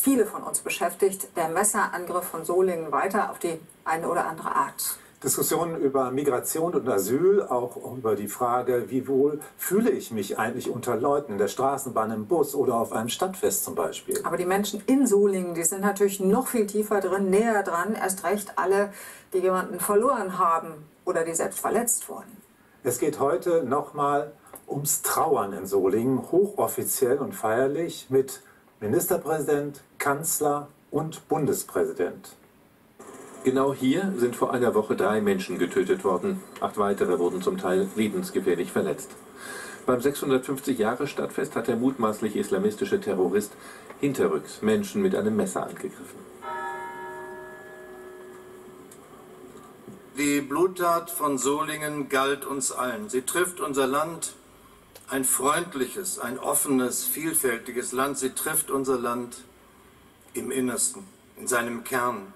viele von uns beschäftigt, der Messerangriff von Solingen weiter auf die eine oder andere Art. Diskussionen über Migration und Asyl, auch über die Frage, wie wohl fühle ich mich eigentlich unter Leuten in der Straßenbahn, im Bus oder auf einem Stadtfest zum Beispiel. Aber die Menschen in Solingen, die sind natürlich noch viel tiefer drin, näher dran, erst recht alle, die jemanden verloren haben oder die selbst verletzt wurden. Es geht heute nochmal ums Trauern in Solingen, hochoffiziell und feierlich mit Ministerpräsident, Kanzler und Bundespräsident. Genau hier sind vor einer Woche drei Menschen getötet worden. Acht weitere wurden zum Teil lebensgefährlich verletzt. Beim 650-Jahre-Stadtfest hat der mutmaßlich islamistische Terrorist hinterrücks Menschen mit einem Messer angegriffen. Die Bluttat von Solingen galt uns allen. Sie trifft unser Land, ein freundliches, ein offenes, vielfältiges Land. Sie trifft unser Land im Innersten, in seinem Kern.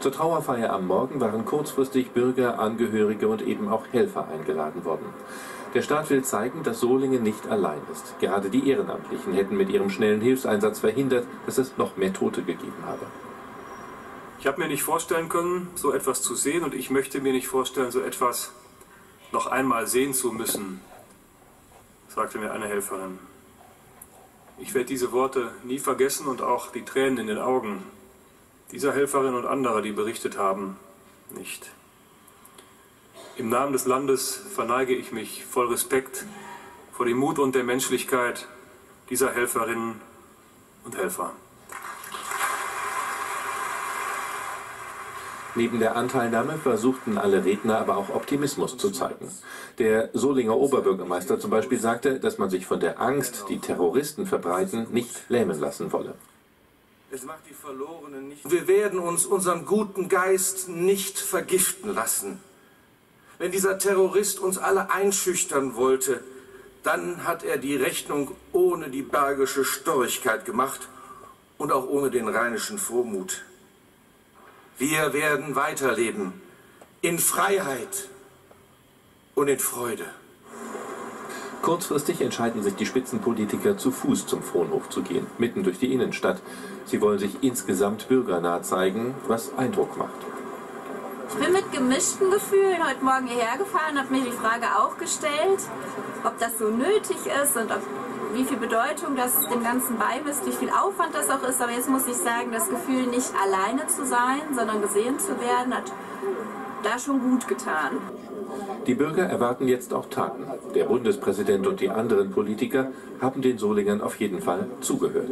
Zur Trauerfeier am Morgen waren kurzfristig Bürger, Angehörige und eben auch Helfer eingeladen worden. Der Staat will zeigen, dass Solingen nicht allein ist. Gerade die Ehrenamtlichen hätten mit ihrem schnellen Hilfseinsatz verhindert, dass es noch mehr Tote gegeben habe. Ich habe mir nicht vorstellen können, so etwas zu sehen und ich möchte mir nicht vorstellen, so etwas noch einmal sehen zu müssen, sagte mir eine Helferin. Ich werde diese Worte nie vergessen und auch die Tränen in den Augen dieser Helferin und anderer, die berichtet haben, nicht. Im Namen des Landes verneige ich mich voll Respekt vor dem Mut und der Menschlichkeit dieser Helferinnen und Helfer. Neben der Anteilnahme versuchten alle Redner aber auch Optimismus zu zeigen. Der Solinger Oberbürgermeister zum Beispiel sagte, dass man sich von der Angst, die Terroristen verbreiten, nicht lähmen lassen wolle. Es macht die Verlorenen nicht. Wir werden uns unseren guten Geist nicht vergiften lassen. Wenn dieser Terrorist uns alle einschüchtern wollte, dann hat er die Rechnung ohne die bergische Storchigkeit gemacht und auch ohne den rheinischen Vormut. Wir werden weiterleben in Freiheit und in Freude. Kurzfristig entscheiden sich die Spitzenpolitiker zu Fuß zum Fronhof zu gehen, mitten durch die Innenstadt. Sie wollen sich insgesamt bürgernah zeigen, was Eindruck macht. Ich bin mit gemischten Gefühlen heute Morgen hierher gefahren, habe mir die Frage auch gestellt, ob das so nötig ist und ob, wie viel Bedeutung das dem Ganzen beimisst, wie viel Aufwand das auch ist. Aber jetzt muss ich sagen, das Gefühl, nicht alleine zu sein, sondern gesehen zu werden, hat da schon gut getan. Die Bürger erwarten jetzt auch Taten. Der Bundespräsident und die anderen Politiker haben den Solingern auf jeden Fall zugehört.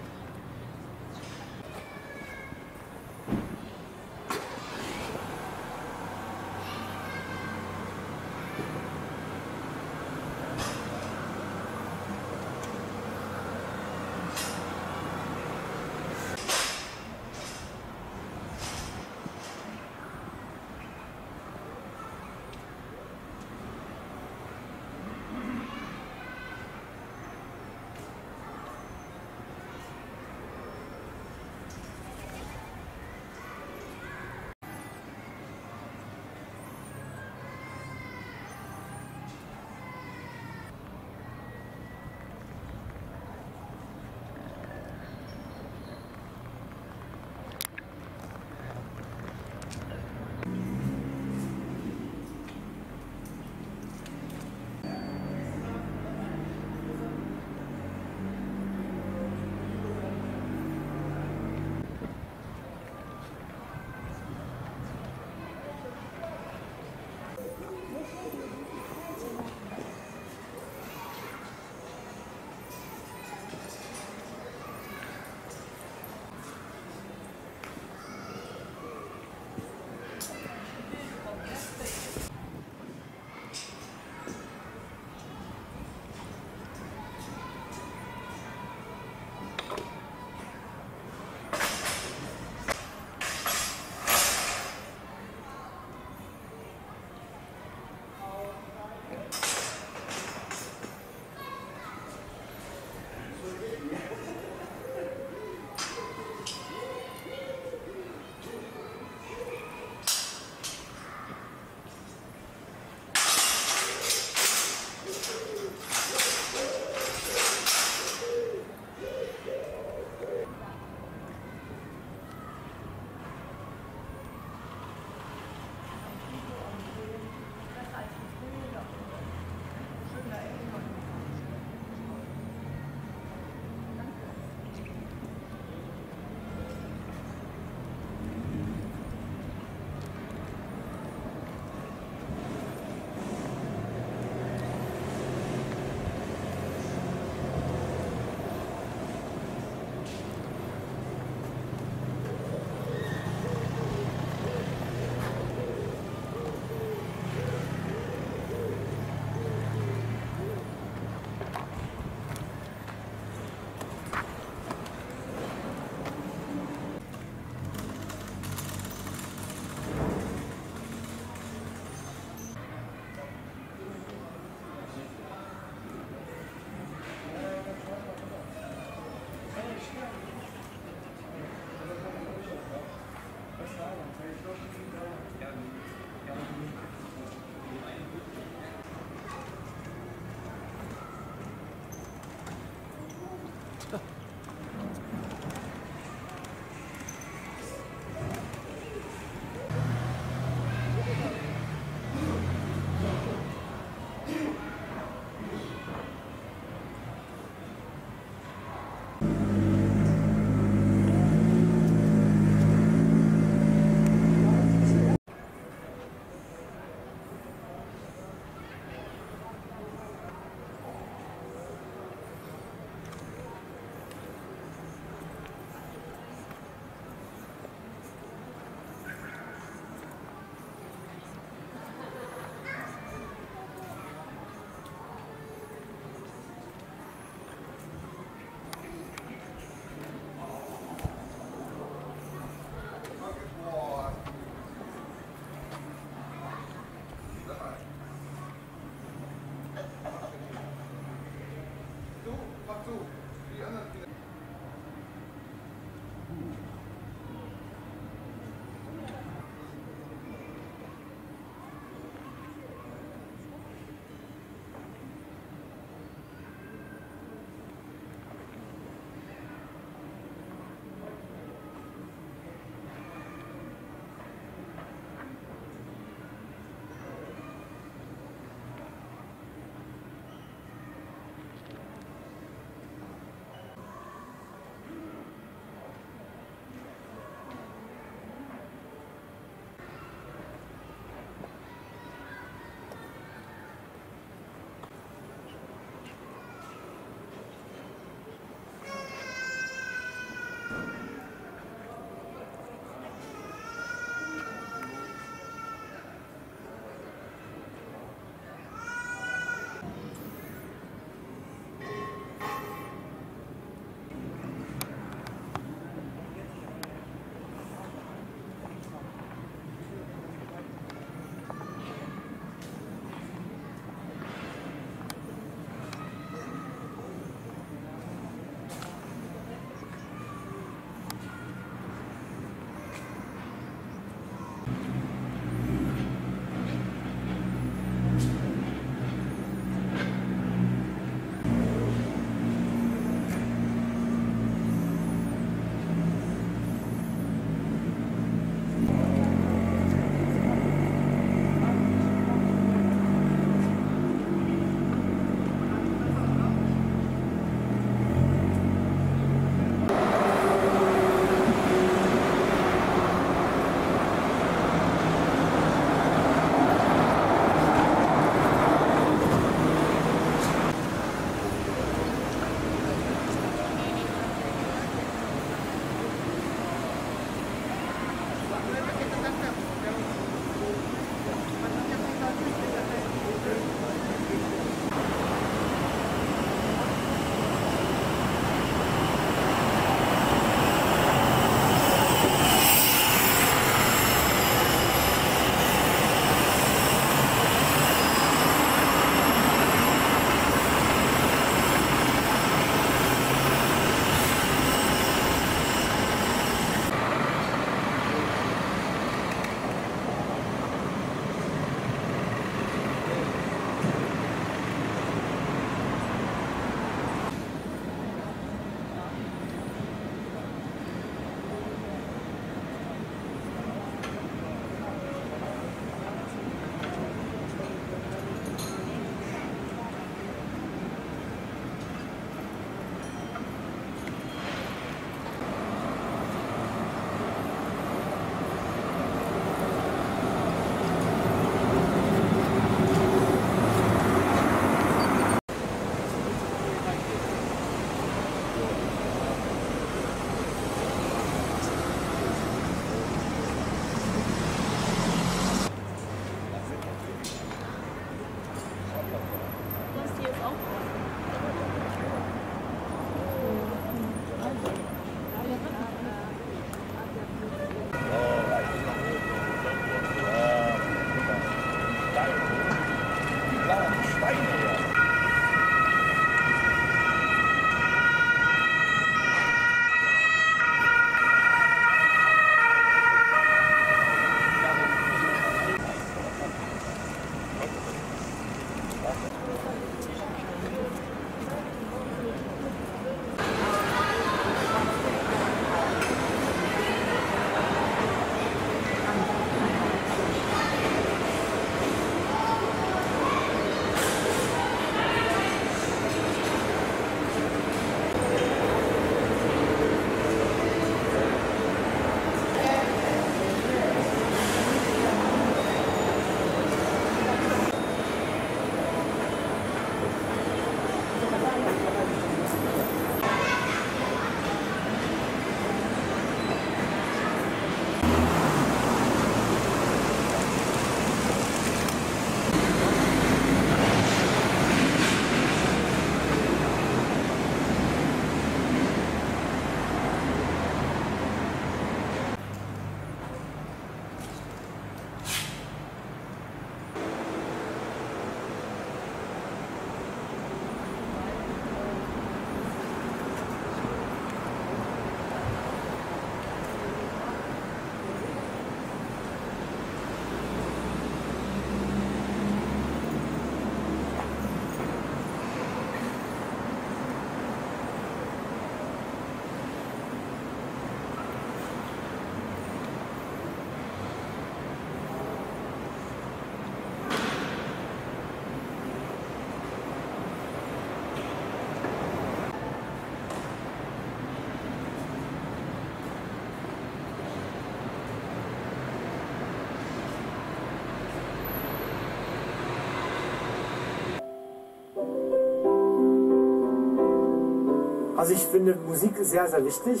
Also ich finde Musik sehr, sehr wichtig,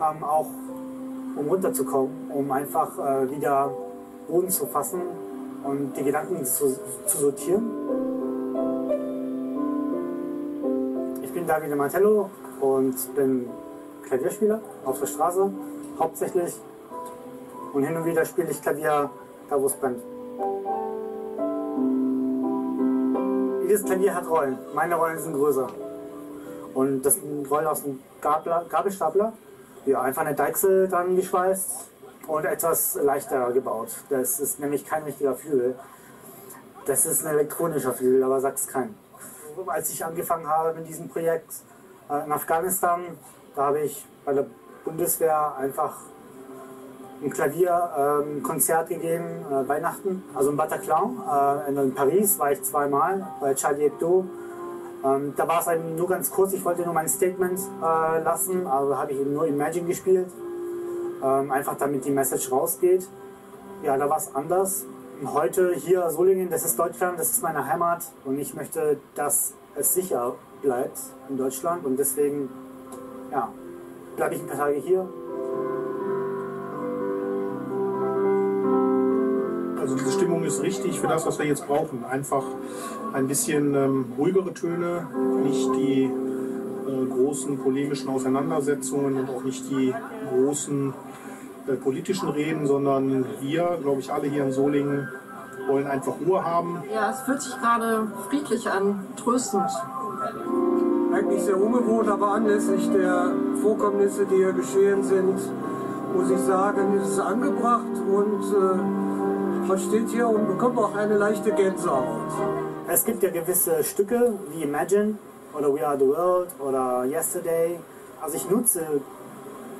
ähm, auch um runterzukommen, um einfach äh, wieder Boden zu fassen und die Gedanken zu, zu sortieren. Ich bin Davide Mantello und bin Klavierspieler auf der Straße hauptsächlich. Und hin und wieder spiele ich Klavier da, wo es brennt. Jedes Klavier hat Rollen. Meine Rollen sind größer. Und das sind Rollen aus dem Gabler, Gabelstapler. Ja, einfach eine Deichsel dran geschweißt und etwas leichter gebaut. Das ist nämlich kein richtiger Flügel. Das ist ein elektronischer Flügel, aber sagt es kein. Als ich angefangen habe mit diesem Projekt äh, in Afghanistan, da habe ich bei der Bundeswehr einfach ein Klavierkonzert ähm, gegeben, äh, Weihnachten, also in Bataclan. Äh, in Paris war ich zweimal, bei Charlie Hebdo. Ähm, da war es eben nur ganz kurz, ich wollte nur mein Statement äh, lassen, also habe ich eben nur Imagine gespielt. Ähm, einfach damit die Message rausgeht. Ja, da war es anders. Heute hier Solingen, das ist Deutschland, das ist meine Heimat und ich möchte, dass es sicher bleibt in Deutschland und deswegen ja, bleibe ich ein paar Tage hier Also diese Stimmung ist richtig für das, was wir jetzt brauchen. Einfach ein bisschen ähm, ruhigere Töne, nicht die äh, großen polemischen Auseinandersetzungen und auch nicht die großen äh, politischen Reden, sondern wir, glaube ich, alle hier in Solingen wollen einfach Ruhe haben. Ja, es fühlt sich gerade friedlich an, tröstend. Eigentlich sehr ungewohnt, aber anlässlich der Vorkommnisse, die hier geschehen sind, muss ich sagen, ist es angebracht und äh, man steht hier und bekommt auch eine leichte Gänsehaut. Es gibt ja gewisse Stücke wie Imagine oder We Are the World oder Yesterday. Also ich nutze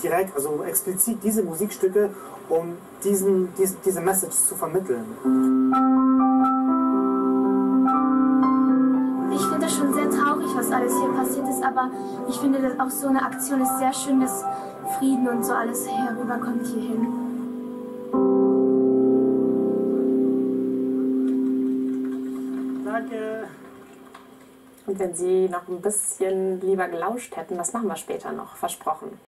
direkt, also explizit diese Musikstücke, um diesen, diese, diese Message zu vermitteln. Ich finde das schon sehr traurig, was alles hier passiert ist, aber ich finde dass auch so eine Aktion ist sehr schön, dass Frieden und so alles herüberkommt hierhin. Wenn Sie noch ein bisschen lieber gelauscht hätten, das machen wir später noch, versprochen.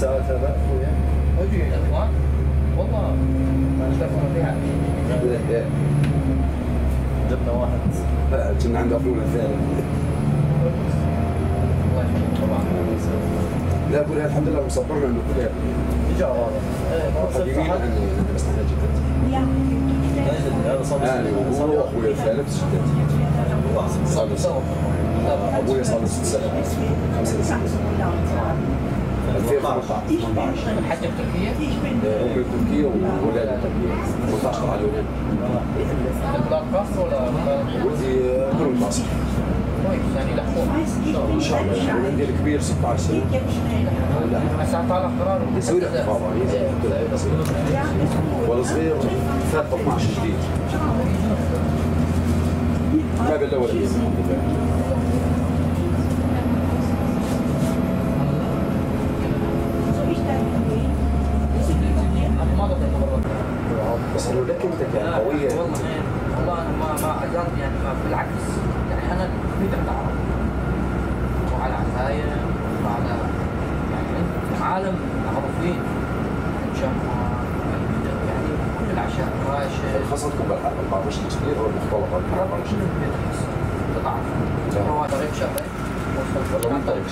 ساعتها لا أخويا. أجي والله ما اشتغلنا فيها. جبنا واحد. لا كنا عند أخونا الثاني. طبعا. لا أقول الحمد لله مصبرنا إنه كلها ان شاء الله حقيقيين أنا بس أنا جدتي أنا وهو أخويا الثالث جدتي صار له سنه أبويا صار له ست سنوات حتى التركية؟ 16 سنه ساعات على قرار والصغير 12 جديد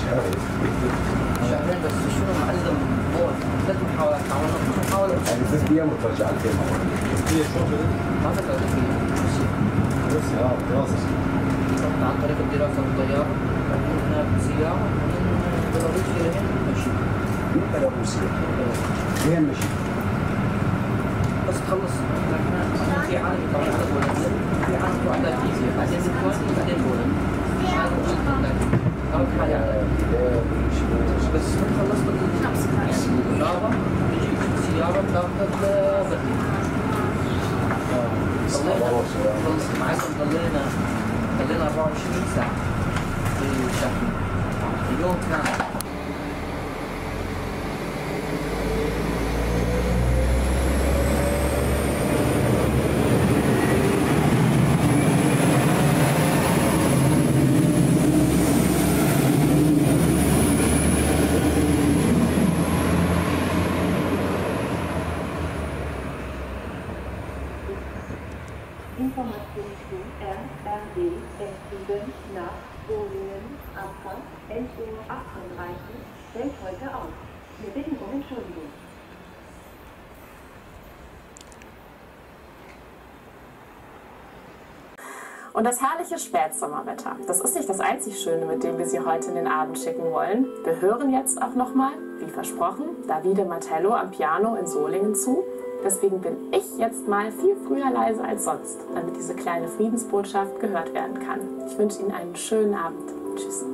شهرين بس شنو معلم بول ثلاث محاولات عملنا كل محاولة يعني تسبية وترجع لك المواد تسبية شو ما بدها روسيا آه دراسة عن طريق الدراسة بالطيارة بعدين هناك زيارة من بيلاروسيا لهين مشي من بيلاروسيا لهين مشي بس تخلص في عالم طبعا في عالم وعدة فيزياء بعدين بتوازن بعدين بولن بس خلصت النظافة ضلينا ضلينا 24 ساعة في الشحن اليوم كان das herrliche Spätsommerwetter, das ist nicht das einzig Schöne, mit dem wir Sie heute in den Abend schicken wollen. Wir hören jetzt auch nochmal, wie versprochen, Davide Martello am Piano in Solingen zu. Deswegen bin ich jetzt mal viel früher leise als sonst, damit diese kleine Friedensbotschaft gehört werden kann. Ich wünsche Ihnen einen schönen Abend. Tschüss.